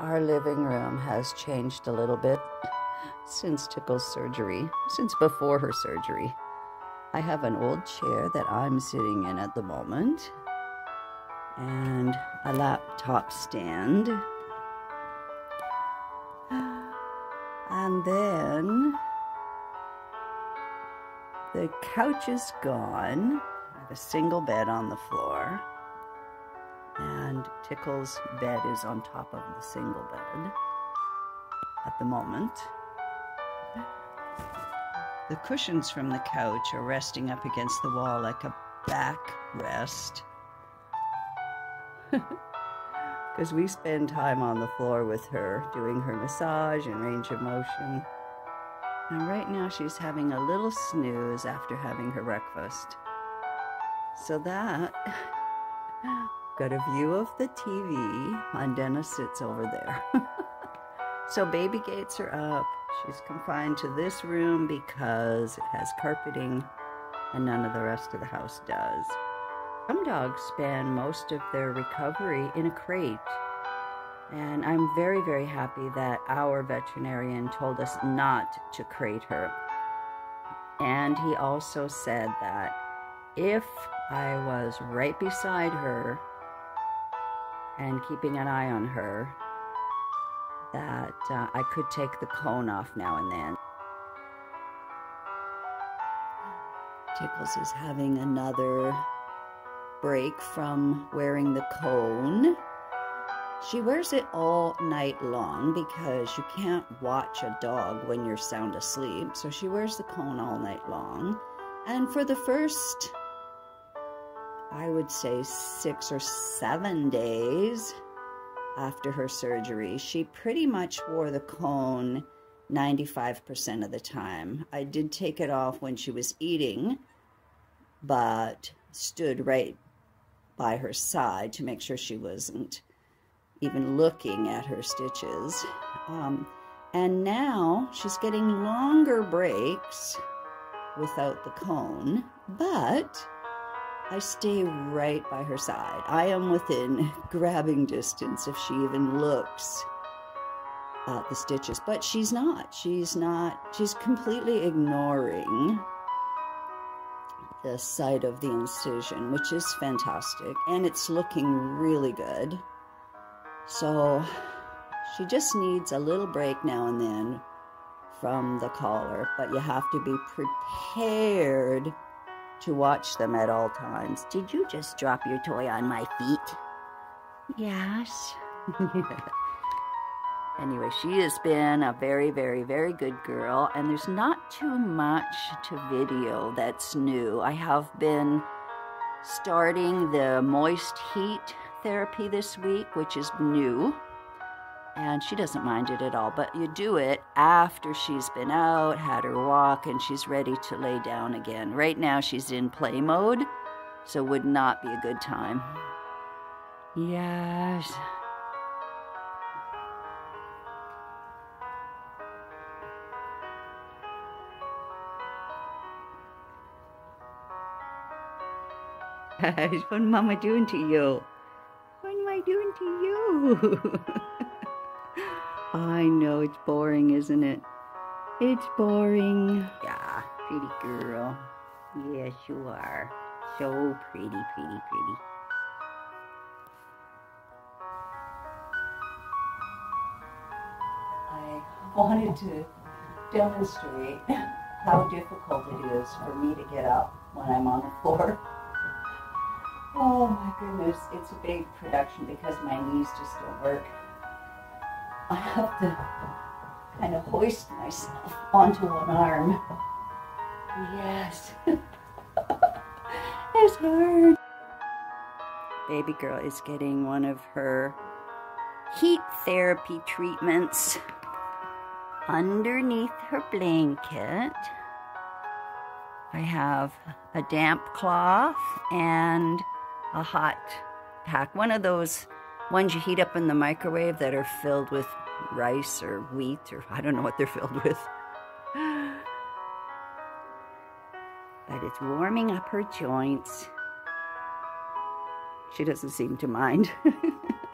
Our living room has changed a little bit since Tickle's surgery, since before her surgery. I have an old chair that I'm sitting in at the moment, and a laptop stand. And then the couch is gone. I have a single bed on the floor Tickle's bed is on top of the single bed at the moment. The cushions from the couch are resting up against the wall like a back rest. Because we spend time on the floor with her, doing her massage and range of motion. And right now she's having a little snooze after having her breakfast. So that Got a view of the TV, and Dennis sits over there. so baby gates are up. She's confined to this room because it has carpeting and none of the rest of the house does. Some dogs spend most of their recovery in a crate. And I'm very, very happy that our veterinarian told us not to crate her. And he also said that if I was right beside her and keeping an eye on her that uh, I could take the cone off now and then. Tickles is having another break from wearing the cone. She wears it all night long because you can't watch a dog when you're sound asleep. So she wears the cone all night long. And for the first I would say six or seven days after her surgery, she pretty much wore the cone 95% of the time. I did take it off when she was eating, but stood right by her side to make sure she wasn't even looking at her stitches. Um, and now she's getting longer breaks without the cone, but I stay right by her side. I am within grabbing distance if she even looks at the stitches, but she's not. She's not, she's completely ignoring the site of the incision, which is fantastic, and it's looking really good. So she just needs a little break now and then from the collar, but you have to be prepared to watch them at all times. Did you just drop your toy on my feet? Yes. anyway, she has been a very, very, very good girl, and there's not too much to video that's new. I have been starting the moist heat therapy this week, which is new and she doesn't mind it at all. But you do it after she's been out, had her walk, and she's ready to lay down again. Right now, she's in play mode, so would not be a good time. Yes. what am I doing to you? What am I doing to you? I know it's boring, isn't it? It's boring. Yeah, pretty girl. Yes, you are. So pretty, pretty, pretty. I wanted to demonstrate how difficult it is for me to get up when I'm on the floor. Oh my goodness, it's a big production because my knees just don't work. I have to kind of hoist myself onto one arm. Yes. it's hard. Baby girl is getting one of her heat therapy treatments underneath her blanket. I have a damp cloth and a hot pack. One of those ones you heat up in the microwave that are filled with rice or wheat or I don't know what they're filled with. But it's warming up her joints. She doesn't seem to mind.